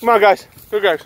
Come on, guys. Go, guys.